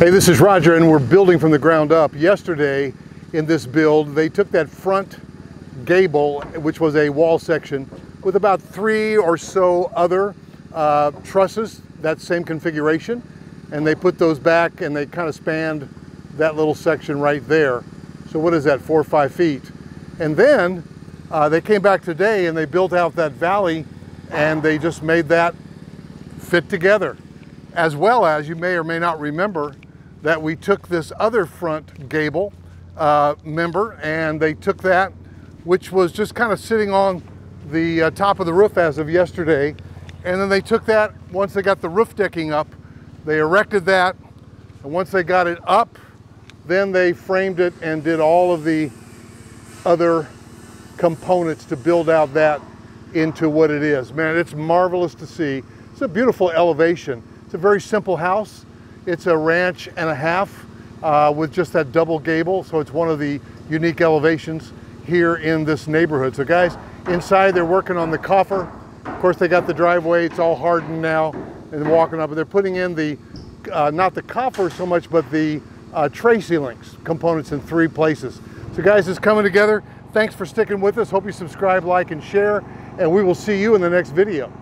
Hey, this is Roger and we're building from the ground up. Yesterday in this build, they took that front gable, which was a wall section, with about three or so other uh, trusses, that same configuration, and they put those back and they kind of spanned that little section right there. So what is that, four or five feet? And then uh, they came back today and they built out that valley and they just made that fit together. As well as, you may or may not remember, that we took this other front gable uh, member and they took that, which was just kind of sitting on the uh, top of the roof as of yesterday. And then they took that, once they got the roof decking up, they erected that. And once they got it up, then they framed it and did all of the other components to build out that into what it is. Man, it's marvelous to see. It's a beautiful elevation. It's a very simple house. It's a ranch and a half uh, with just that double gable. So it's one of the unique elevations here in this neighborhood. So guys, inside they're working on the coffer. Of course, they got the driveway. It's all hardened now and walking up. And they're putting in the, uh, not the coffer so much, but the uh, tray ceilings components in three places. So guys, it's coming together. Thanks for sticking with us. Hope you subscribe, like, and share, and we will see you in the next video.